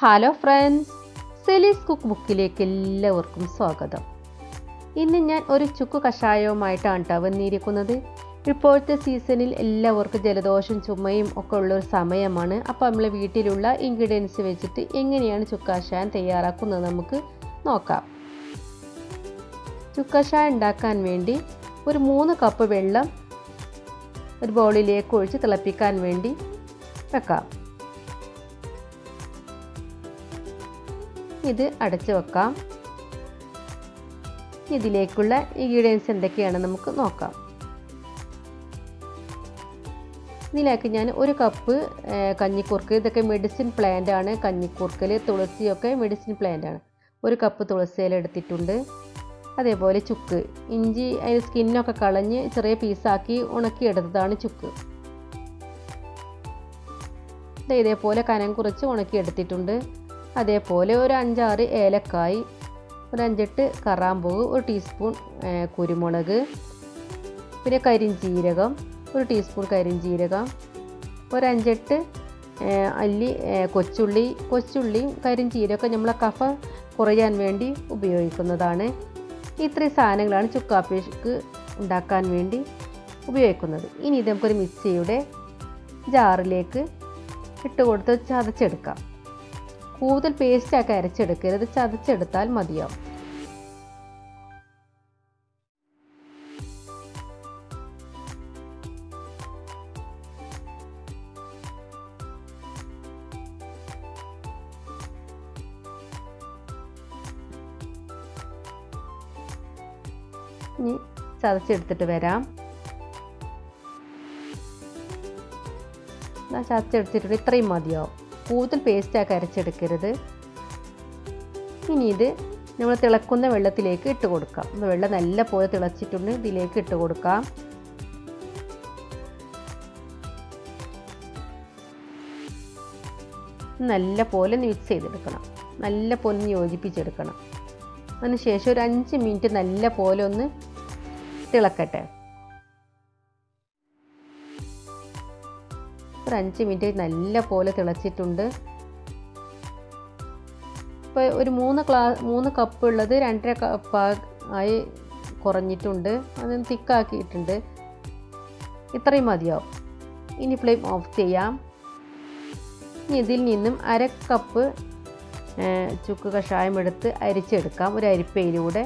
Hello friends സെലീസ് cook ബുക്കിലേക്ക് എല്ലാവർക്കും സ്വാഗതം. ഇന്ന് ഞാൻ ഒരു ചുക്ക് കഷായവുമായിട്ടാണ് കേട്ടോ വന്നിരിക്കുന്നത്. ഇപ്പോഴത്തെ സീസണിൽ എല്ലാവർക്കും ജലദോഷം ചുമയും ഒക്കെ ഉള്ള ഒരു സമയമാണ്. അപ്പോൾ നമ്മൾ വീട്ടിലുള്ള ഇൻഗ്രീഡിയൻസ് വെച്ചിട്ട് എങ്ങനെയാണ് ചുക്കാഷായം തയ്യാറാക്കുന്നത് നമുക്ക് നോക്കാം. ചുക്കാഷായം ഉണ്ടാക്കാൻ വേണ്ടി ഒരു മൂന്ന് കപ്പ് വെള്ളം ഒരു ബോളിലേക്ക് ഒഴിച്ച് തിളപ്പിക്കാൻ വേണ്ടി വെക്കാം. ഇത് അടച്ചു വെക്കാം. ഇതിലേക്കുള്ള ഇൻഗ്രീഡിയൻസ് എന്തൊക്കെയാണ് നമുക്ക് നോക്കാം. ഇതിലേക്ക് ഞാൻ ഒരു കപ്പ് കഞ്ഞിക്കുറുക്ക്. ഇതൊക്കെ മെഡിസിൻ പ്ലാന്റ് ആണ്. കഞ്ഞിക്കുറുക്കൽ തുളസിയൊക്കെ മെഡിസിൻ പ്ലാന്റ് ആണ്. ഒരു കപ്പ് തുളസി ഇല എടുത്തിട്ടുണ്ട്. അതേപോലെ ചുക്ക്. ഇഞ്ചി അതിന് സ്കിന്നൊക്കെ കളഞ്ഞ് ചെറിയ പീസാക്കി ഉണക്കിയെടുത്തതാണ് ചുക്ക്. ഇതേപോലെ കനം കുറച്ച് ഉണക്കിയെടുത്തിട്ടുണ്ട്. അതേപോലെ ഒരു അഞ്ചാറ് ഏലക്കായ് ഒരു അഞ്ചെട്ട് കറാമ്പൂവ് ഒരു ടീസ്പൂൺ കുരുമുളക് പിന്നെ കരിഞ്ചീരകം ഒരു ടീസ്പൂൺ കരിഞ്ചീരകം ഒരു അല്ലി കൊച്ചുള്ളി കൊച്ചുള്ളിയും കരിഞ്ചീരകം നമ്മൾ കഫ കുറയാൻ വേണ്ടി ഉപയോഗിക്കുന്നതാണ്. ഇത്രയും സാധനങ്ങളാണ് ചുക്കാപ്പിക്ക് ഉണ്ടാക്കാൻ വേണ്ടി ഉപയോഗിക്കുന്നത്. ഇനി ഇത് നമുക്കൊരു മിക്സിയുടെ ജാറിലേക്ക് ഇട്ട് കൊടുത്ത് ചതച്ചെടുക്കാം. കൂടുതൽ പേസ്റ്റാക്കി അരച്ചെടുക്കരുത്. ചതച്ചെടുത്താൽ മതിയാവും. ചതച്ചെടുത്തിട്ട് വരാം. ചതച്ചെടുത്തിട്ടുണ്ട്. ഇത്രയും മതിയാവും. കൂടുതൽ പേസ്റ്റാക്കി അരച്ചെടുക്കരുത് ഇനി ഇത് നമ്മൾ തിളക്കുന്ന വെള്ളത്തിലേക്ക് ഇട്ട് കൊടുക്കാം. വെള്ളം നല്ല പോലെ തിളച്ചിട്ടുണ്ട് ഇതിലേക്ക് ഇട്ട് കൊടുക്കാം. നല്ല പോലെ മിക്സ് ചെയ്തെടുക്കണം. നല്ല പോലെ ഒന്ന് യോജിപ്പിച്ചെടുക്കണം. അതിനുശേഷം ഒരു അഞ്ച് മിനിറ്റ് നല്ല പോലെ ഒന്ന് തിളക്കട്ടെ. ഒരു അഞ്ച് മിനിറ്റ് നല്ല പോലെ തിളച്ചിട്ടുണ്ട്. ഇപ്പോൾ ഒരു മൂന്ന് ക്ലാ മൂന്ന് കപ്പ് ഉള്ളത് രണ്ടര കപ്പ് ആയി കുറഞ്ഞിട്ടുണ്ട്. അത് തിക്കാക്കിയിട്ടുണ്ട് ഇത്രയും മതിയാവും. ഇനി ഫ്ലെയിം ഓഫ് ചെയ്യാം. ഇനി ഇതിൽ നിന്നും അര കപ്പ് ചുക്ക് കഷായം എടുത്ത് അരിച്ചെടുക്കാം. ഒരു അരിപ്പയിലൂടെ.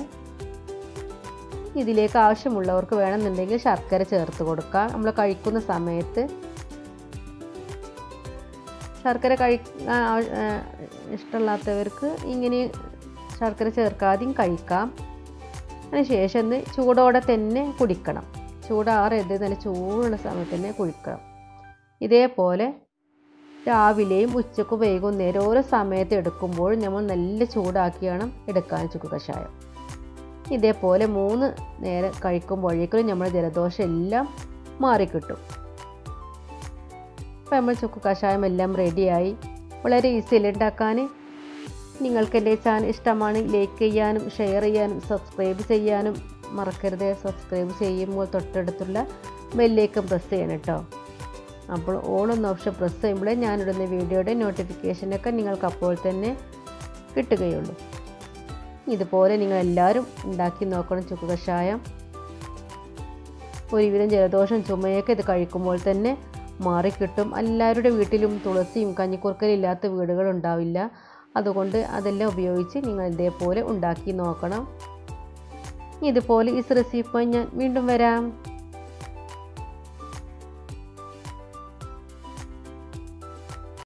ഇതിലേക്ക് ആവശ്യമുള്ളവർക്ക് വേണമെന്നുണ്ടെങ്കിൽ ശർക്കര ചേർത്ത് കൊടുക്കാം. നമ്മൾ കഴിക്കുന്ന സമയത്ത് ശർക്കര കഴിക്കാൻ ഇഷ്ടമില്ലാത്തവർക്ക് ഇങ്ങനെ ശർക്കര ചേർക്കാതെയും കഴിക്കാം. അതിനുശേഷം ഒന്ന് ചൂടോടെ തന്നെ കുടിക്കണം. ചൂടാറരുത് നല്ല ചൂടുള്ള സമയത്ത് തന്നെ കുടിക്കണം. ഇതേപോലെ രാവിലെയും ഉച്ചക്കും വൈകുന്നേരം ഓരോ സമയത്ത് എടുക്കുമ്പോൾ നമ്മൾ നല്ല ചൂടാക്കി വേണം എടുക്കാൻ ചുക്ക് കഷായം. ഇതേപോലെ മൂന്ന് നേരം കഴിക്കുമ്പോഴേക്കും നമ്മുടെ ജലദോഷം എല്ലാം മാറിക്കിട്ടും. അപ്പോൾ നമ്മൾ ചുക്ക് കഷായം എല്ലാം റെഡിയായി വളരെ ഈസിയിൽ ഉണ്ടാക്കാൻ നിങ്ങൾക്ക് എന്റെ ചാനൽ ഇഷ്ടമാണ് ലൈക്ക് ചെയ്യാനും ഷെയർ ചെയ്യാനും സബ്സ്ക്രൈബ് ചെയ്യാനും മറക്കരുത്. സബ്സ്ക്രൈബ് ചെയ്യുമ്പോൾ തൊട്ടടുത്തുള്ള ബെല്ലേക്കും പ്രസ് ചെയ്യണം കേട്ടോ അപ്പോൾ ഓളൊന്ന് ഓപ്ഷൻ പ്രസ് ചെയ്യുമ്പോൾ ഞാനിടുന്ന വീഡിയോയുടെ നോട്ടിഫിക്കേഷനൊക്കെ നിങ്ങൾക്ക് അപ്പോൾ തന്നെ കിട്ടുകയുള്ളൂ. ഇതുപോലെ നിങ്ങൾ എല്ലാവരും ഉണ്ടാക്കി നോക്കണം ചുക്ക് കഷായം. ഒരുവിധം ജലദോഷം ചുമയൊക്കെ ഇത് കഴിക്കുമ്പോൾ തന്നെ മാറിക്കിട്ടും. എല്ലാവരുടെ വീട്ടിലും തുളസിയും കഞ്ഞിക്കുറുക്കലില്ലാത്ത വീടുകളുണ്ടാവില്ല അതുകൊണ്ട് അതെല്ലാം ഉപയോഗിച്ച് നിങ്ങൾ ഇതേപോലെ ഉണ്ടാക്കി നോക്കണം. ഇതുപോലെ ഈ റെസിപ്പി ഞാൻ വീണ്ടും വരാം.